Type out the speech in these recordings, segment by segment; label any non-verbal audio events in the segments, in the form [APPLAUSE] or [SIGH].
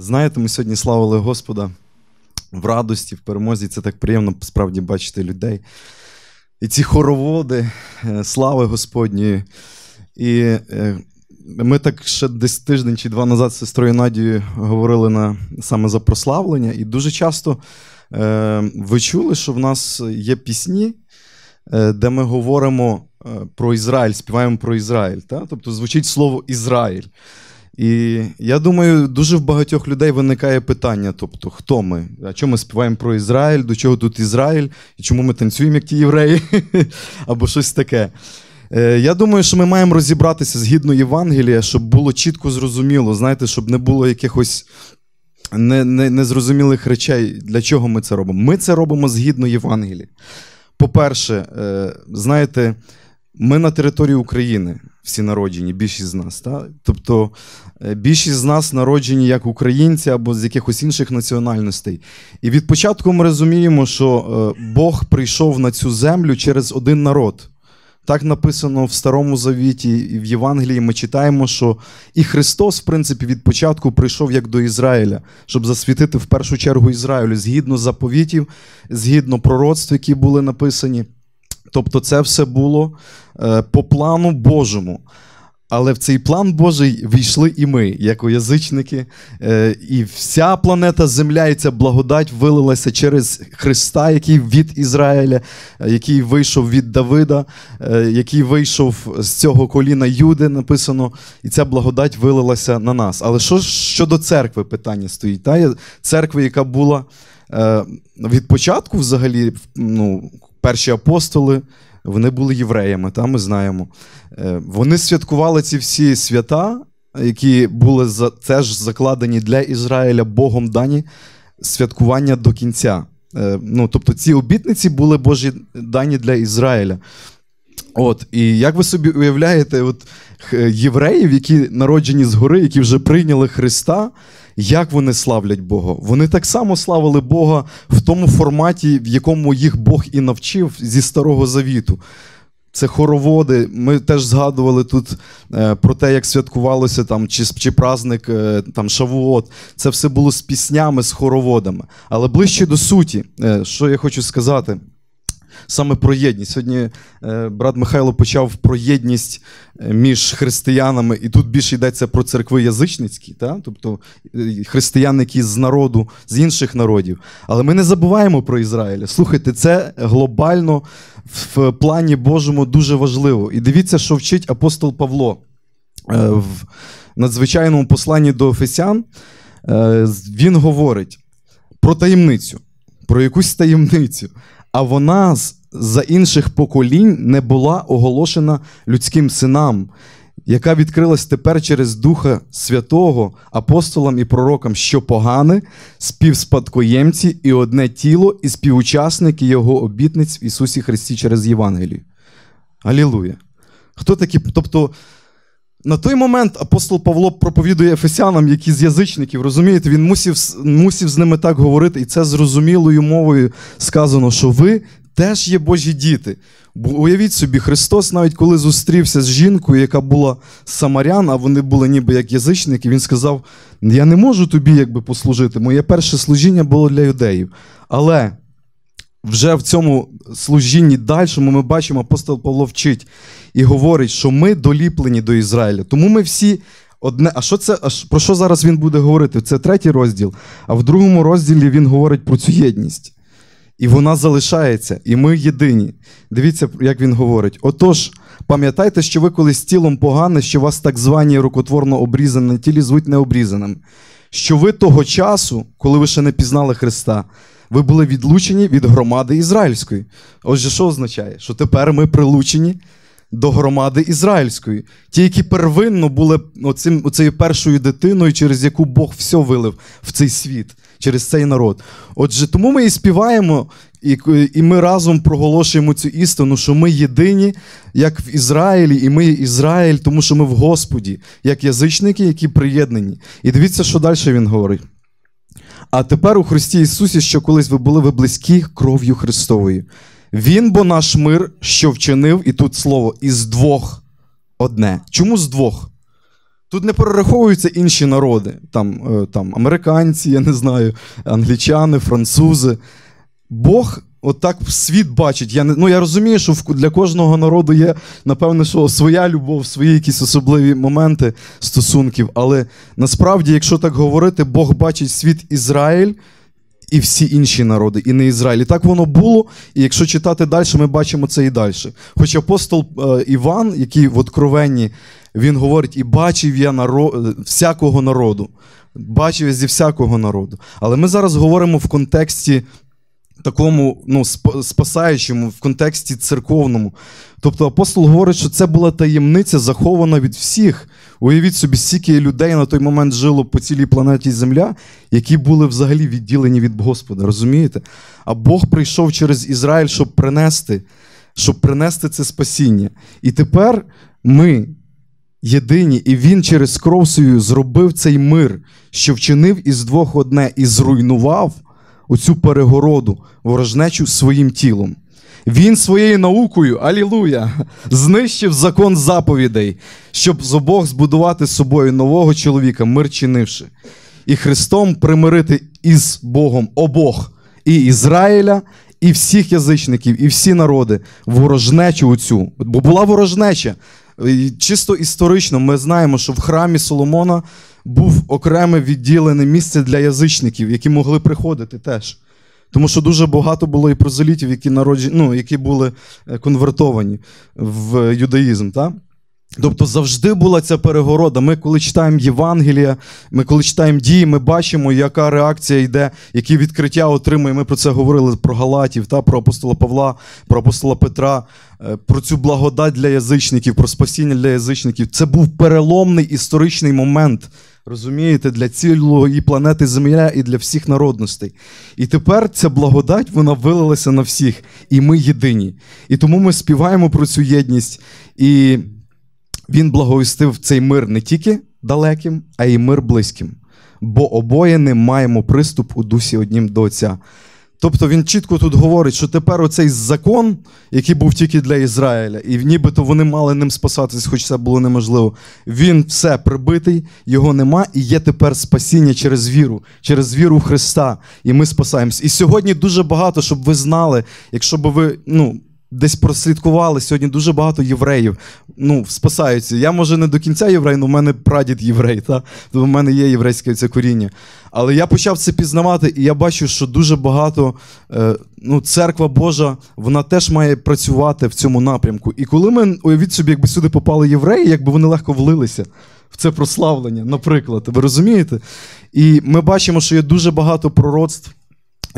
Знаєте, ми сьогодні славили Господа в радості, в перемозі. Це так приємно справді бачити людей. І ці хороводи, е, слави Господньої. І е, ми так ще десь тиждень чи два назад з сестрою Надією говорили на, саме за прославлення. І дуже часто е, ви чули, що в нас є пісні, де ми говоримо про Ізраїль, співаємо про Ізраїль. Та? Тобто звучить слово Ізраїль. І я думаю, дуже в багатьох людей виникає питання: тобто, хто ми? А чому ми співаємо про Ізраїль? До чого тут Ізраїль? І чому ми танцюємо, як ті євреї? [LAUGHS] Або щось таке. Е, я думаю, що ми маємо розібратися згідно Євангелія, щоб було чітко зрозуміло, знаєте, щоб не було якихось незрозумілих речей, для чого ми це робимо. Ми це робимо згідно Євангелія. По-перше, е, знаєте, ми на території України всі народжені, більшість з нас. Та? Тобто е, більшість з нас народжені як українці або з якихось інших національностей. І від початку ми розуміємо, що е, Бог прийшов на цю землю через один народ. Так написано в Старому Завіті і в Євангелії ми читаємо, що і Христос, в принципі, від початку прийшов як до Ізраїля, щоб засвітити в першу чергу Ізраїлю згідно заповітів, згідно пророцтв, які були написані. Тобто, це все було е, по плану Божому. Але в цей план Божий війшли і ми, як язичники. Е, і вся планета Земля і ця благодать вилилася через Христа, який від Ізраїля, е, який вийшов від Давида, який вийшов з цього коліна Юди, написано, і ця благодать вилилася на нас. Але що щодо церкви питання стоїть? Та? Церкви, яка була від початку взагалі, ну, перші апостоли, вони були євреями, та, ми знаємо. Е, вони святкували ці всі свята, які були теж закладені для Ізраїля Богом дані святкування до кінця. Е, ну, Тобто ці обітниці були Божі дані для Ізраїля. От, І як ви собі уявляєте, от євреїв, які народжені згори, які вже прийняли Христа, як вони славлять Бога? Вони так само славили Бога в тому форматі, в якому їх Бог і навчив зі Старого Завіту. Це хороводи. Ми теж згадували тут е, про те, як святкувалося там, чи чи праздник е, там, Шавуот. Це все було з піснями, з хороводами. Але ближче до суті, е, що я хочу сказати саме про єдність. Сьогодні е, брат Михайло почав про єдність е, між християнами, і тут більше йдеться про церкви язичницькі, та? тобто е, християни, які з народу, з інших народів. Але ми не забуваємо про Ізраїль. Слухайте, це глобально в плані Божому дуже важливо. І дивіться, що вчить апостол Павло в надзвичайному посланні до Офесян. Він говорить про таємницю, про якусь таємницю а вона за інших поколінь не була оголошена людським синам, яка відкрилась тепер через Духа Святого, апостолам і пророкам, що погане, співспадкоємці і одне тіло, і співучасники Його обітниць в Ісусі Христі через Євангелію. Алілуя! Хто такі? Тобто. На той момент апостол Павло проповідує ефесянам, які з язичників, розумієте, він мусив мусив з ними так говорити, і це зрозумілою мовою сказано, що ви теж є Божі діти. Бо уявіть собі, Христос, навіть коли зустрівся з жінкою, яка була самарян, а вони були ніби як язичники, він сказав: Я не можу тобі якби послужити. Моє перше служіння було для юдеїв. Але вже в цьому служінні дальшому ми бачимо, апостол Павло вчить і говорить, що ми доліплені до Ізраїля. Тому ми всі одне. А що це? А про що зараз він буде говорити? Це третій розділ. А в другому розділі він говорить про цю єдність. І вона залишається, і ми єдині. Дивіться, як він говорить. Отож, пам'ятайте, що ви колись тілом погане, що вас так звані рукотворно обрізані на тілі звуть необрізаним. Що ви того часу, коли ви ще не пізнали Христа, ви були відлучені від громади ізраїльської. Отже, що означає? Що тепер ми прилучені до громади ізраїльської. Ті, які первинно були оцим, оцею першою дитиною, через яку Бог все вилив в цей світ, через цей народ. Отже, тому ми і співаємо, і і ми разом проголошуємо цю істину, що ми єдині, як в Ізраїлі, і ми Ізраїль, тому що ми в Господі, як язичники, які приєднані. І дивіться, що далі він говорить. А тепер у Христі Ісусі, що колись ви були ви близькі кров'ю Христовою. Він бо наш мир, що вчинив, і тут слово із двох одне. Чому з двох? Тут не перераховуються інші народи, там, е, там американці, я не знаю, англічани, французи. Бог отак світ бачить. Я ну, я розумію, що для кожного народу є, напевне, що своя любов, свої якісь особливі моменти стосунків. Але насправді, якщо так говорити, Бог бачить світ Ізраїль і всі інші народи, і не Ізраїль. І так воно було. І якщо читати далі, ми бачимо це і далі. Хоч апостол е, Іван, який в Откровенні, він говорить: і бачив я наро... всякого народу. Бачив я зі всякого народу. Але ми зараз говоримо в контексті такому ну, сп- спасаючому, в контексті церковному. Тобто апостол говорить, що це була таємниця, захована від всіх. Уявіть собі, стільки людей на той момент жило по цілій планеті Земля, які були взагалі відділені від Господа, розумієте? А Бог прийшов через Ізраїль, щоб принести, щоб принести це спасіння. І тепер ми єдині, і він через кров свою зробив цей мир, що вчинив із двох одне і зруйнував оцю перегороду ворожнечу своїм тілом. Він своєю наукою, алілуя, знищив закон заповідей, щоб з обох збудувати з собою нового чоловіка, мир чинивши, і Христом примирити із Богом обох і Ізраїля, і всіх язичників, і всі народи ворожнечу оцю. Бо була ворожнеча. Чисто історично ми знаємо, що в храмі Соломона був окреме відділене місце для язичників, які могли приходити теж. Тому що дуже багато було і прозелітів, які народжені, ну, які були е, конвертовані в юдаїзм. Так? Тобто завжди була ця перегорода. Ми, коли читаємо Євангелія, ми коли читаємо дії, ми бачимо, яка реакція йде, які відкриття отримує. Ми про це говорили про Галатів, та, про апостола Павла, про апостола Петра, е, про цю благодать для язичників, про спасіння для язичників. Це був переломний історичний момент. Розумієте, для цілої планети Земля і для всіх народностей. І тепер ця благодать вона вилилася на всіх, і ми єдині. І тому ми співаємо про цю єдність. І він благовістив цей мир не тільки далеким, а й мир близьким. Бо обоє не маємо приступ у дусі однім до Отця. Тобто він чітко тут говорить, що тепер оцей закон, який був тільки для Ізраїля, і нібито вони мали ним спасатись, хоч це було неможливо. Він все прибитий, його нема, і є тепер спасіння через віру, через віру Христа. І ми спасаємось. І сьогодні дуже багато, щоб ви знали, якщо б ви ну, десь прослідкували, сьогодні дуже багато євреїв ну, спасаються. Я, може, не до кінця єврей, але в мене прадід єврей, та? Тобто в мене є єврейське це коріння. Але я почав це пізнавати, і я бачу, що дуже багато е, ну, церква Божа, вона теж має працювати в цьому напрямку. І коли ми, уявіть собі, якби сюди попали євреї, якби вони легко влилися в це прославлення, наприклад, ви розумієте? І ми бачимо, що є дуже багато пророцтв.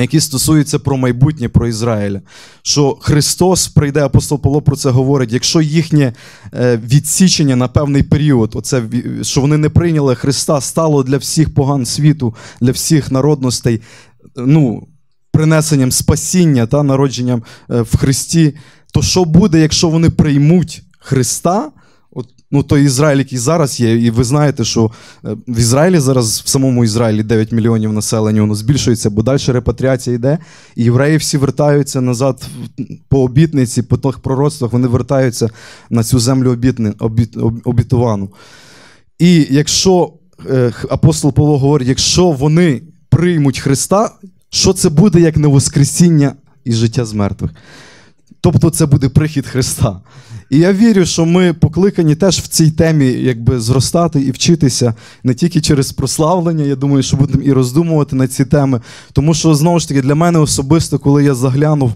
Які стосуються про майбутнє, про Ізраїля, що Христос прийде, апостол Павло про це говорить. Якщо їхнє е, відсічення на певний період, оце що вони не прийняли Христа, стало для всіх поган світу, для всіх народностей, ну, принесенням спасіння та народженням е, в Христі, то що буде, якщо вони приймуть Христа? Ну, той Ізраїль, який зараз є, і ви знаєте, що е, в Ізраїлі зараз, в самому Ізраїлі 9 мільйонів населення, воно збільшується, бо далі репатріація йде, і євреї всі вертаються назад по обітниці, по тих пророцтвах, вони вертаються на цю землю обітни, обіт, об- обітовану. І якщо е, апостол Павло говорить, якщо вони приймуть Христа, що це буде як не воскресіння і життя з мертвих? Тобто це буде прихід Христа. І я вірю, що ми покликані теж в цій темі якби зростати і вчитися не тільки через прославлення. Я думаю, що будемо і роздумувати на ці теми. Тому що знову ж таки для мене особисто, коли я заглянув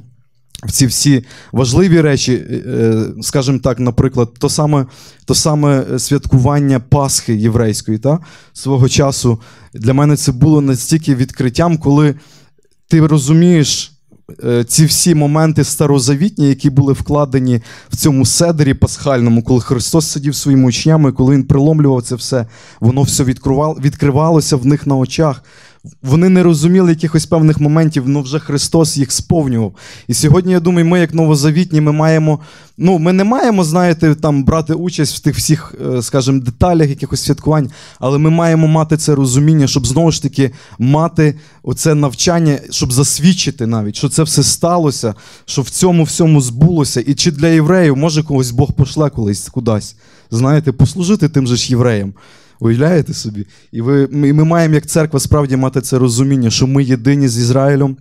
в ці всі важливі речі, е, скажімо так, наприклад, то саме, то саме святкування Пасхи єврейської, та, свого часу, для мене це було настільки відкриттям, коли ти розумієш е, ці всі моменти старозавітні, які були вкладені в цьому седері пасхальному, коли Христос сидів своїми учнями, коли Він приломлював це все, воно все відкривало, відкривалося в них на очах. Вони не розуміли якихось певних моментів, але вже Христос їх сповнював. І сьогодні, я думаю, ми, як новозавітні, ми маємо. Ну, ми не маємо, знаєте, там брати участь в тих всіх, е, скажімо, деталях якихось святкувань, але ми маємо мати це розуміння, щоб знову ж таки мати оце навчання, щоб засвідчити навіть, що це все сталося, що в цьому всьому збулося. І чи для євреїв може когось Бог пошле колись кудись, знаєте, послужити тим же ж євреям. Уявляєте собі? І ви, ми, ми маємо як церква справді мати це розуміння, що ми єдині з Ізраїлем.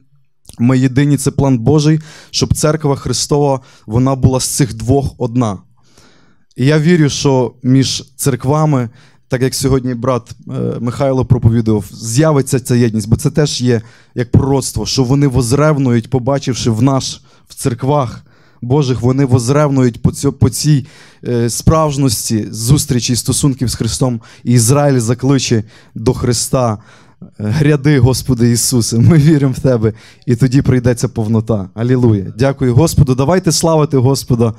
Ми єдині, це план Божий, щоб церква Христова вона була з цих двох одна. І я вірю, що між церквами, так як сьогодні брат е, Михайло проповідував, з'явиться ця єдність, бо це теж є як пророцтво, що вони возревнують, побачивши в наш в церквах Божих, вони возревнують по, цьо, по цій е, справжності зустрічі стосунків з Христом. І Ізраїль закличе до Христа. е, Гряди, Господи Ісусе, ми віримо в Тебе, і тоді прийдеться повнота. Алілуя. Дякую Господу. Давайте славити Господа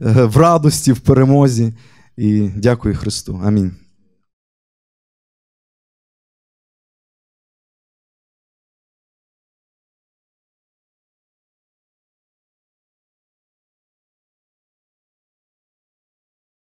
е, в радості, в перемозі. І дякую Христу. Амінь.